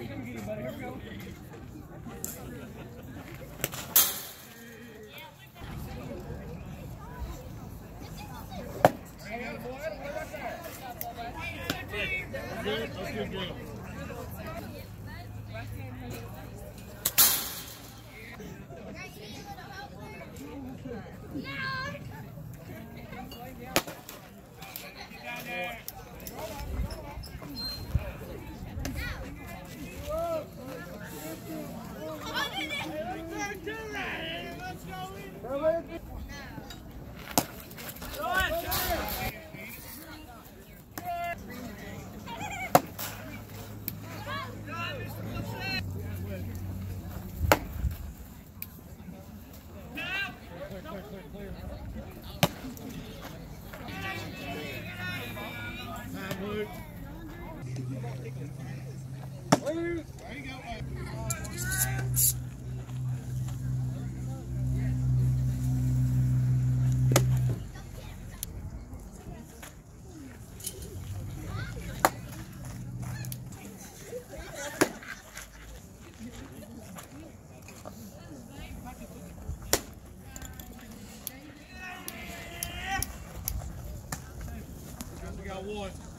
Good, that's good game. There you. one.